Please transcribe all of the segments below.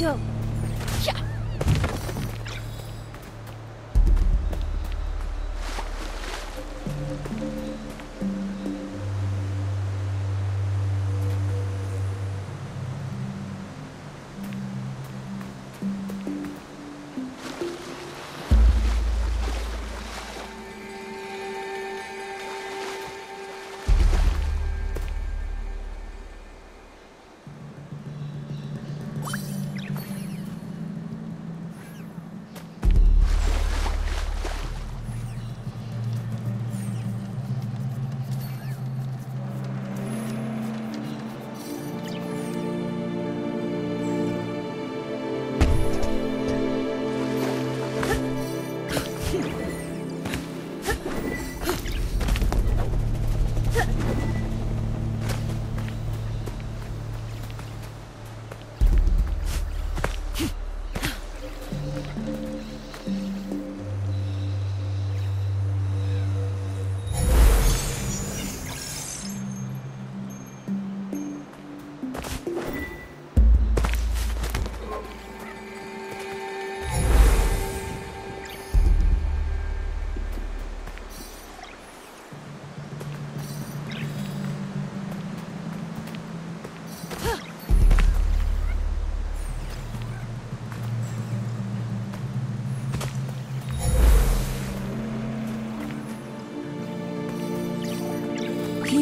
よっ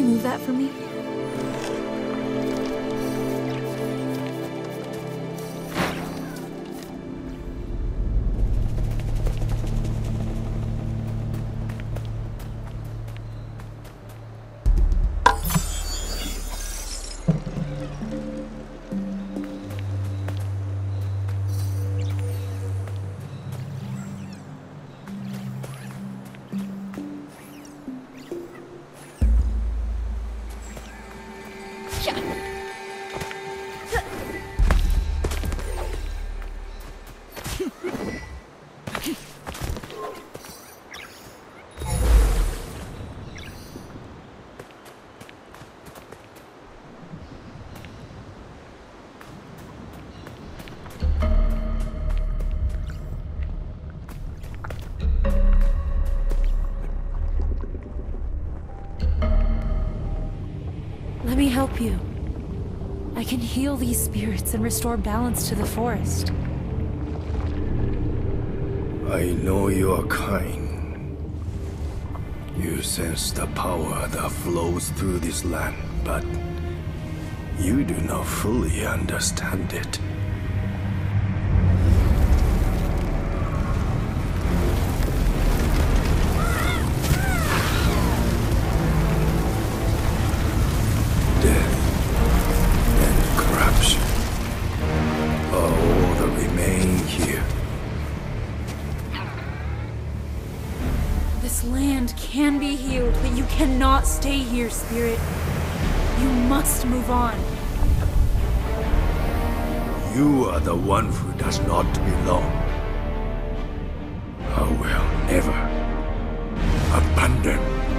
move that for me? Help you. I can heal these spirits and restore balance to the forest. I know you are kind. You sense the power that flows through this land, but you do not fully understand it. Here. This land can be healed, but you cannot stay here, Spirit. You must move on. You are the one who does not belong. I will never abandon.